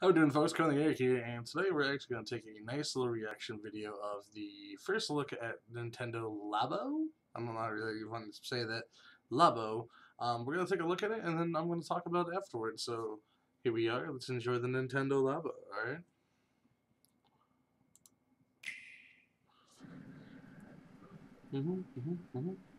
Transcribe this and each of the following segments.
How we doing folks, CrownThe Eric here, and today we're actually going to take a nice little reaction video of the first look at Nintendo Labo. I'm not really wanting to say that. Labo. Um, we're going to take a look at it, and then I'm going to talk about it afterwards. So, here we are. Let's enjoy the Nintendo Labo, alright? Mm-hmm, mm-hmm, mm-hmm.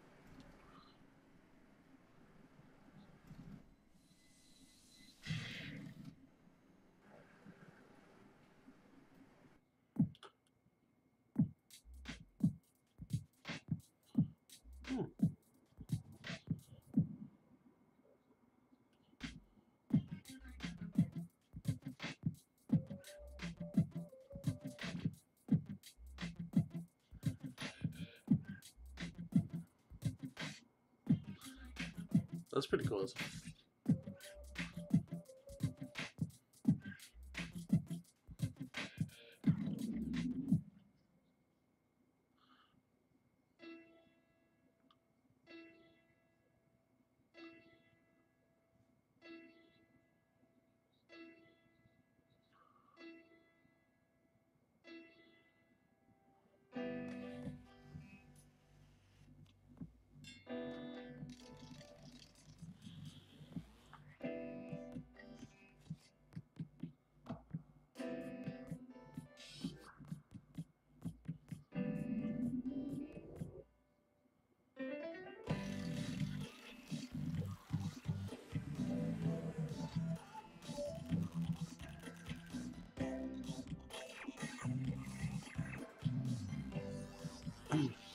That's pretty cool. Peace.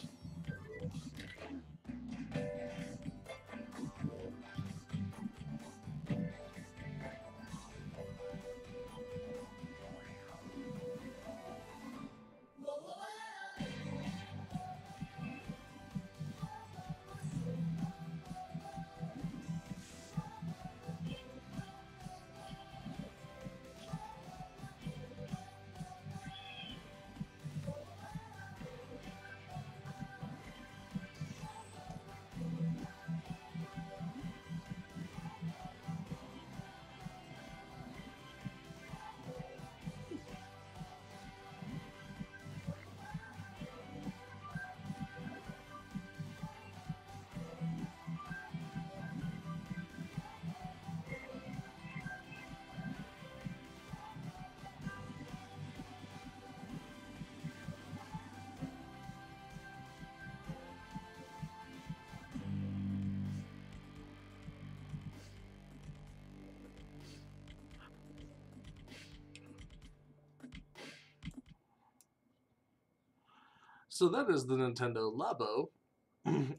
So that is the Nintendo Labo,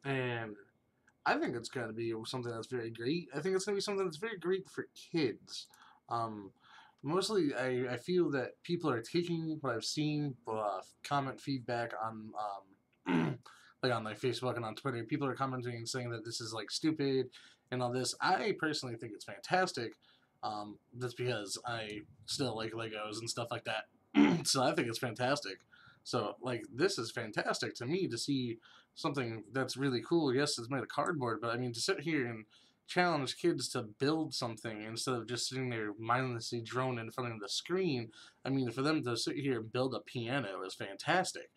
and I think it's going to be something that's very great. I think it's going to be something that's very great for kids. Um, mostly, I, I feel that people are taking what I've seen, uh, comment feedback on, um, like on like Facebook and on Twitter. People are commenting and saying that this is like stupid and all this. I personally think it's fantastic. Um, that's because I still like Legos and stuff like that. so I think it's fantastic. So, like, this is fantastic to me to see something that's really cool. Yes, it's made of cardboard, but I mean, to sit here and challenge kids to build something instead of just sitting there mindlessly drone in front of the screen. I mean, for them to sit here and build a piano is fantastic.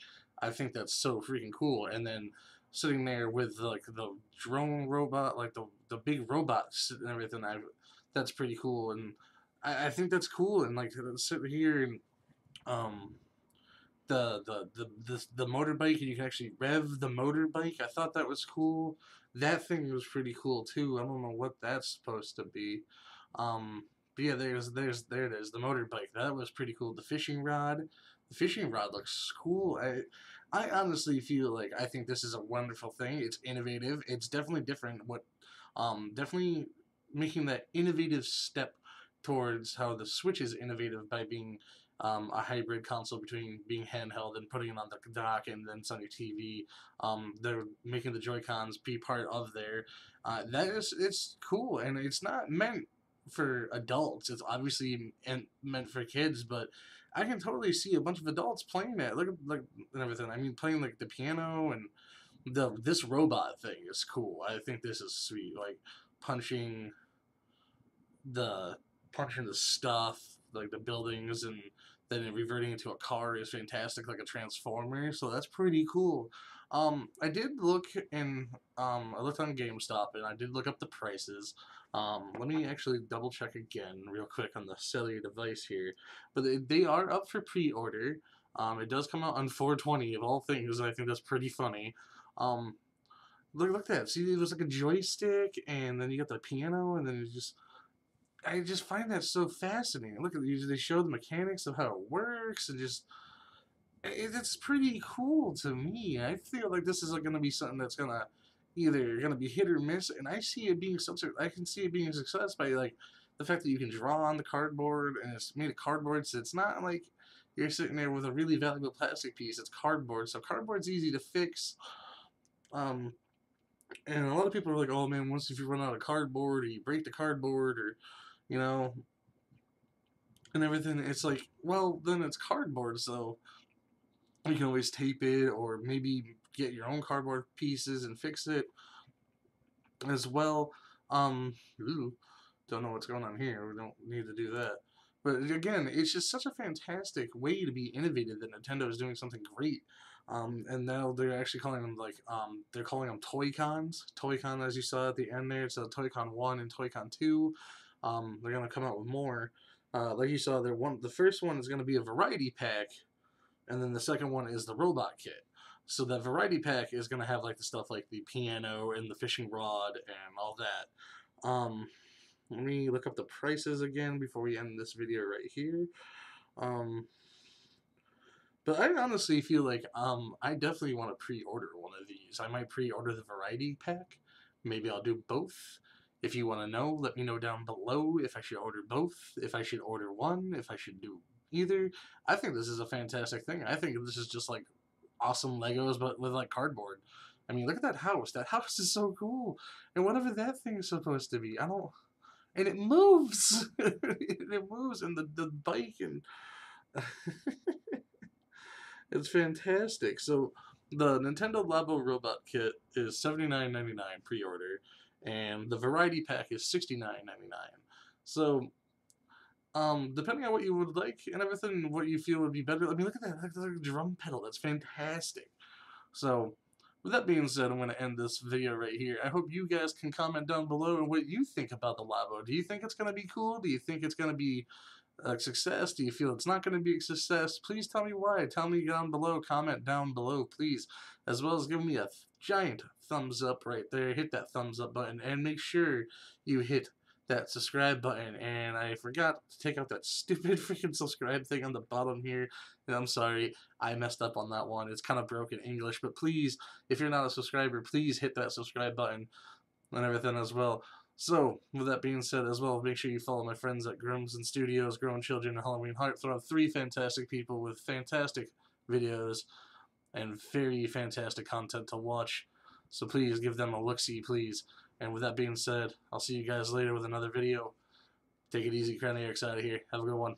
I think that's so freaking cool. And then sitting there with like the drone robot, like the the big robots and everything, I that's pretty cool. And I, I think that's cool. And like to sit here and um the the the the, the motorbike and you can actually rev the motorbike. I thought that was cool. That thing was pretty cool too. I don't know what that's supposed to be. Um, but yeah, there's there's there it is. The motorbike that was pretty cool. The fishing rod, the fishing rod looks cool. I I honestly feel like I think this is a wonderful thing. It's innovative. It's definitely different. What um definitely making that innovative step towards how the Switch is innovative by being um, a hybrid console between being handheld and putting it on the dock and then it's on your TV. Um, they're making the Joy Cons be part of there. Uh, that is it's cool and it's not meant for adults. It's obviously and meant for kids, but I can totally see a bunch of adults playing that. Look at like and everything. I mean, playing like the piano and the this robot thing is cool. I think this is sweet. Like punching the punching the stuff like the buildings and then reverting into a car is fantastic, like a transformer. So that's pretty cool. Um, I did look in, um, I looked on GameStop and I did look up the prices. Um, let me actually double check again real quick on the cellular device here. But they, they are up for pre-order. Um, it does come out on 420 of all things. I think that's pretty funny. Um, look, look at that. See, there's like a joystick, and then you got the piano, and then you just. I just find that so fascinating. Look at these. They show the mechanics of how it works, and just. It's pretty cool to me. I feel like this is going to be something that's going to either going to be hit or miss, and I see it being some sort. I can see it being a success by like the fact that you can draw on the cardboard, and it's made of cardboard, so it's not like you're sitting there with a really valuable plastic piece. It's cardboard, so cardboard's easy to fix. Um, and a lot of people are like, "Oh man, once if you run out of cardboard, or you break the cardboard, or you know, and everything," it's like, well, then it's cardboard, so you can always tape it, or maybe get your own cardboard pieces and fix it as well. Um, ooh, don't know what's going on here. We don't need to do that. But again, it's just such a fantastic way to be innovative that Nintendo is doing something great. Um, and now they're actually calling them like um, they're calling them Toy Cons. Toy Con, as you saw at the end there, it's a Toy Con One and Toy Con Two. Um, they're gonna come out with more. Uh, like you saw, there one the first one is gonna be a variety pack, and then the second one is the robot kit. So that variety pack is gonna have like the stuff like the piano and the fishing rod and all that. Um, let me look up the prices again before we end this video right here. Um, but I honestly feel like um, I definitely want to pre-order one of these. I might pre-order the variety pack. Maybe I'll do both. If you want to know, let me know down below if I should order both, if I should order one, if I should do either. I think this is a fantastic thing. I think this is just like awesome Legos, but with like cardboard. I mean, look at that house. That house is so cool. And whatever that thing is supposed to be, I don't and it moves. it moves, and the the bike and it's fantastic. So the Nintendo Labo Robot Kit is seventy nine and the Variety Pack is sixty nine ninety nine. So. Um, depending on what you would like and everything, what you feel would be better. I mean, look at that, drum pedal. That's fantastic. So, with that being said, I'm going to end this video right here. I hope you guys can comment down below what you think about the Labo. Do you think it's going to be cool? Do you think it's going to be a success? Do you feel it's not going to be a success? Please tell me why. Tell me down below. Comment down below, please. As well as give me a giant thumbs up right there. Hit that thumbs up button and make sure you hit that subscribe button. And I forgot to take out that stupid freaking subscribe thing on the bottom here. And I'm sorry I messed up on that one. It's kind of broken English but please if you're not a subscriber please hit that subscribe button and everything as well. So with that being said as well make sure you follow my friends at Grooms and Studios Grown Children and Halloween Heartthrob three fantastic people with fantastic videos and very fantastic content to watch so please give them a look-see please and with that being said, I'll see you guys later with another video. Take it easy, Crown Eric's out of here. Have a good one.